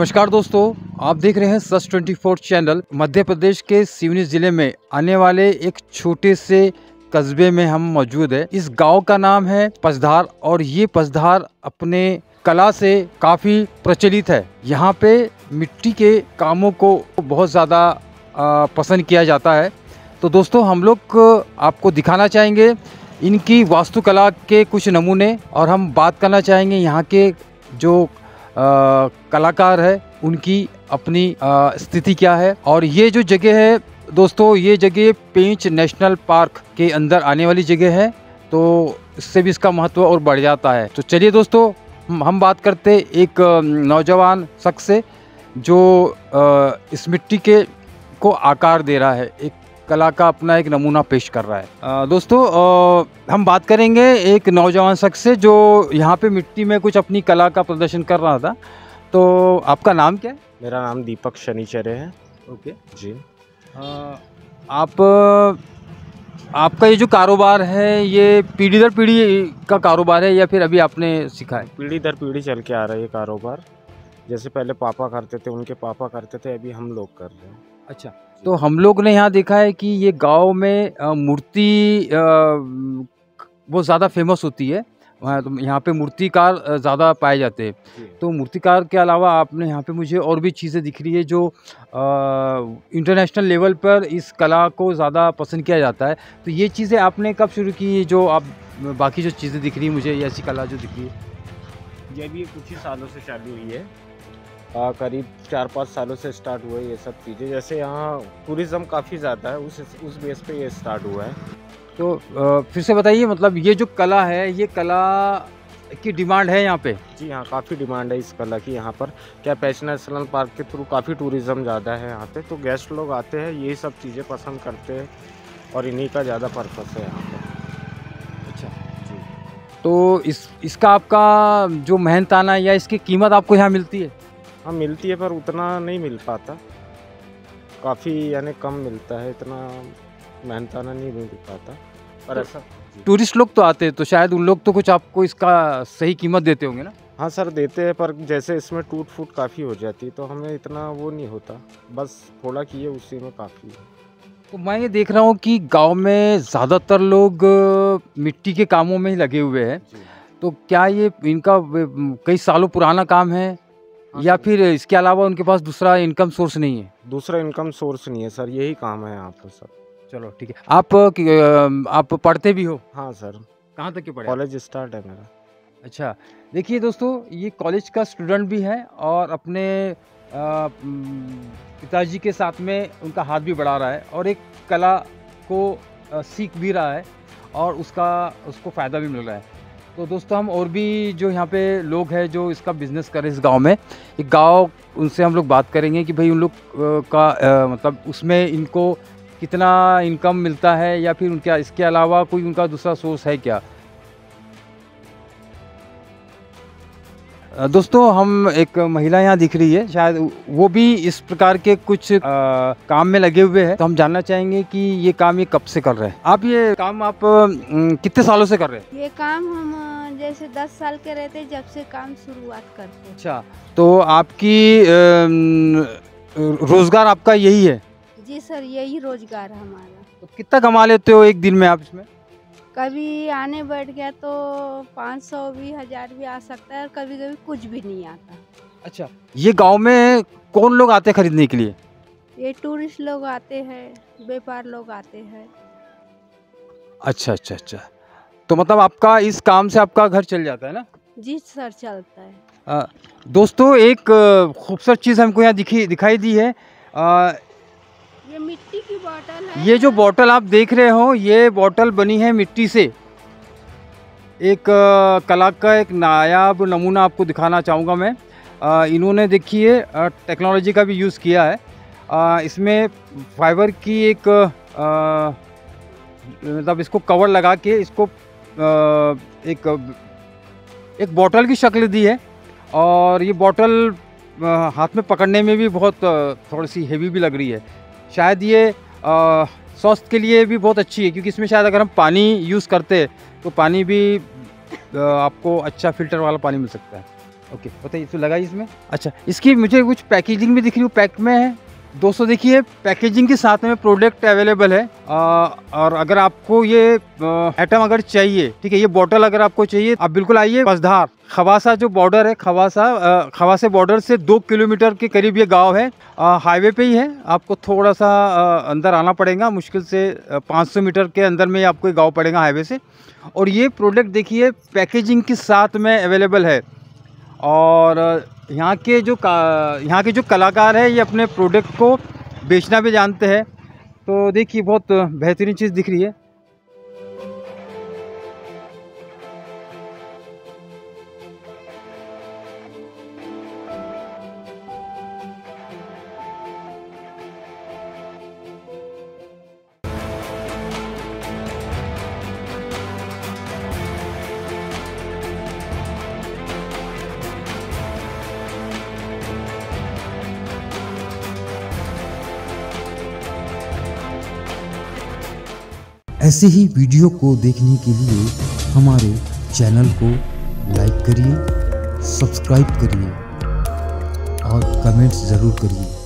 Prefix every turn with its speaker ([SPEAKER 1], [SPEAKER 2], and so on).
[SPEAKER 1] नमस्कार दोस्तों, आप देख रहे हैं सस 24 चैनल मध्य प्रदेश के सिवनी ज़िले में आने वाले एक छोटे से कस्बे में हम मौजूद है। इस गाँव का नाम है पसधार और ये पसधार अपने कला से काफ़ी प्रचलित है। यहाँ पे मिट्टी के कामों को बहुत ज़्यादा पसंद किया जाता है। तो दोस्तों, हम लोग आपको दिखाना चाहेंगे इनकी वास्तुकला के कुछ नमूने और हम बात करना चाहेंगे यहाँ के जो कलाकार है, उनकी अपनी स्थिति क्या है? और ये जो जगह है, दोस्तों, ये जगह पेंच नेशनल पार्क के अंदर आने वाली जगह है तो इससे भी इसका महत्व और बढ़ जाता है। तो चलिए दोस्तों, हम बात करते एक नौजवान शख्स से, जो इस मिट्टी के को आकार दे रहा है, एक कला का अपना एक नमूना पेश कर रहा है। आ, दोस्तों आ, हम बात करेंगे एक नौजवान शख्स से जो यहाँ पे मिट्टी में कुछ अपनी कला का प्रदर्शन कर रहा था। तो आपका नाम क्या है?
[SPEAKER 2] मेरा नाम दीपक शनिचर्य है।
[SPEAKER 1] ओके।
[SPEAKER 2] जी।
[SPEAKER 1] आ, आप आपका ये जो कारोबार है ये पीढ़ी दर पीढ़ी का कारोबार है या फिर अभी आपने सीखा है?
[SPEAKER 2] पीढ़ी दर पीढ़ी चल के आ रहा है ये कारोबार। जैसे पहले पापा करते थे उनके पापा करते थे अभी हम लोग कर रहे हैं।
[SPEAKER 1] अच्छा। तो हम लोग ने यहाँ देखा है कि ये गाँव में मूर्ति बहुत ज़्यादा फ़ेमस होती है। तो यहाँ पे मूर्तिकार ज़्यादा पाए जाते हैं। तो मूर्तिकार के अलावा आपने यहाँ पे मुझे और भी चीज़ें दिख रही है जो इंटरनेशनल लेवल पर इस कला को ज़्यादा पसंद किया जाता है। तो ये चीज़ें आपने कब शुरू की? जो आप बाकी जो चीज़ें दिख रही है मुझे ऐसी कला जो दिख रही है।
[SPEAKER 2] ये भी कुछ ही सालों से चालू हुई है करीब चार पाँच सालों से स्टार्ट हुआ है ये सब चीज़ें। जैसे यहाँ टूरिज़्म काफ़ी ज़्यादा है उस उस बेस पे ये स्टार्ट हुआ है।
[SPEAKER 1] तो आ, फिर से बताइए मतलब ये जो कला है ये कला की डिमांड है यहाँ पे?
[SPEAKER 2] जी हाँ काफ़ी डिमांड है इस कला की यहाँ पर। क्या पैच नेशनल पार्क के थ्रू काफ़ी टूरिज़्म ज़्यादा है यहाँ पे? तो गेस्ट लोग आते हैं यही सब चीज़ें पसंद करते हैं और इन्हीं का ज़्यादा पर्पस है यहाँ पर।
[SPEAKER 1] अच्छा। जी। तो इस इसका आपका जो मेहनताना या इसकी कीमत आपको यहाँ मिलती है?
[SPEAKER 2] हाँ मिलती है पर उतना नहीं मिल पाता। काफ़ी यानी कम मिलता है इतना मेहनताना नहीं मिल पाता पर तो ऐसा
[SPEAKER 1] टूरिस्ट लोग तो आते हैं तो शायद उन लोग तो कुछ आपको इसका सही कीमत देते होंगे ना?
[SPEAKER 2] हाँ सर देते हैं पर जैसे इसमें टूट फूट काफ़ी हो जाती है तो हमें इतना वो नहीं होता। बस थोड़ा किए उसी में काफ़ी है।
[SPEAKER 1] तो मैं ये देख रहा हूँ कि गाँव में ज़्यादातर लोग मिट्टी के कामों में ही लगे हुए हैं। तो क्या ये इनका कई सालों पुराना काम है हाँ? या फिर इसके अलावा उनके पास दूसरा इनकम सोर्स नहीं है?
[SPEAKER 2] दूसरा इनकम सोर्स नहीं है सर यही काम है यहाँ पर सर।
[SPEAKER 1] चलो ठीक है। आप आप पढ़ते भी हो?
[SPEAKER 2] हाँ सर।
[SPEAKER 1] कहाँ तक के पढ़े?
[SPEAKER 2] कॉलेज स्टार्ट है मेरा।
[SPEAKER 1] अच्छा देखिए दोस्तों ये कॉलेज का स्टूडेंट भी है और अपने पिताजी के साथ में उनका हाथ भी बढ़ा रहा है और एक कला को सीख भी रहा है और उसका उसको फ़ायदा भी मिल रहा है। तो दोस्तों हम और भी जो यहाँ पे लोग हैं जो इसका बिज़नेस कर करें इस गाँव में एक गाँव उनसे हम लोग बात करेंगे कि भाई उन लोग का आ, मतलब उसमें इनको कितना इनकम मिलता है या फिर उनका इसके अलावा कोई उनका दूसरा सोर्स है क्या? दोस्तों हम एक महिला यहाँ दिख रही है। शायद वो भी इस प्रकार के कुछ आ, काम में लगे हुए हैं। तो हम जानना चाहेंगे कि ये काम ये कब से कर रहे हैं? आप ये काम आप कितने सालों से कर रहे हैं?
[SPEAKER 3] ये काम हम जैसे दस साल के रहते जब से काम शुरुआत करते
[SPEAKER 1] अच्छा तो आपकी रोज़गार आपका यही है?
[SPEAKER 3] जी सर यही रोज़गार हमारा।
[SPEAKER 1] तो कितना कमा लेते हो एक दिन में आप इसमें?
[SPEAKER 3] कभी आने बैठ गया तो पाँच सौ भी हज़ार भी आ सकता है और कभी कभी कुछ भी नहीं आता।
[SPEAKER 1] अच्छा ये गाँव में कौन लोग आते हैं खरीदने के लिए?
[SPEAKER 3] ये टूरिस्ट लोग आते हैं व्यापार लोग आते हैं।
[SPEAKER 1] अच्छा अच्छा अच्छा। तो मतलब आपका इस काम से आपका घर चल जाता है ना?
[SPEAKER 3] जी सर चलता है।
[SPEAKER 1] आ, दोस्तों एक खूबसूरत चीज़ हमको यहाँ दिखी दिखाई दी है। आ,
[SPEAKER 3] ये मिट्टी की बोतल है?
[SPEAKER 1] ये जो बोतल आप देख रहे हो, ये बोतल बनी है मिट्टी से। एक कला का एक नायाब नमूना आपको दिखाना चाहूँगा मैं। इन्होंने देखिए टेक्नोलॉजी का भी यूज़ किया है। इसमें फाइबर की एक मतलब इसको कवर लगा के इसको एक एक बॉटल की शक्ल दी है। और ये बॉटल हाथ में पकड़ने में भी बहुत थोड़ी सी हेवी भी लग रही है। शायद ये स्वास्थ्य के लिए भी बहुत अच्छी है, क्योंकि इसमें शायद अगर हम पानी यूज़ करते तो पानी भी आपको अच्छा फ़िल्टर वाला पानी मिल सकता है। ओके बताइए तो लगा इसमें? अच्छा इसकी मुझे कुछ पैकेजिंग भी दिख रही है पैक में है? दोस्तों देखिए पैकेजिंग के साथ में प्रोडक्ट अवेलेबल है। आ, और अगर आपको ये आइटम अगर चाहिए ठीक है ये बॉटल अगर आपको चाहिए आप बिल्कुल आइए पसधार खवासा जो बॉर्डर है खवासा खवासे बॉर्डर से दो किलोमीटर के करीब ये गाँव है। हाईवे पे ही है। आपको थोड़ा सा आ, अंदर आना पड़ेगा मुश्किल से 500 मीटर के अंदर में आपको ये गाँव पड़ेगा हाईवे से। और ये प्रोडक्ट देखिए पैकेजिंग के साथ में अवेलेबल है। और यहाँ के जो यहाँ के जो कलाकार है, ये अपने प्रोडक्ट को बेचना भी जानते हैं। तो देखिए, बहुत बेहतरीन चीज़ दिख रही है।
[SPEAKER 4] ऐसे ही वीडियो को देखने के लिए हमारे चैनल को लाइक करिए, सब्सक्राइब करिए और कमेंट्स ज़रूर करिए।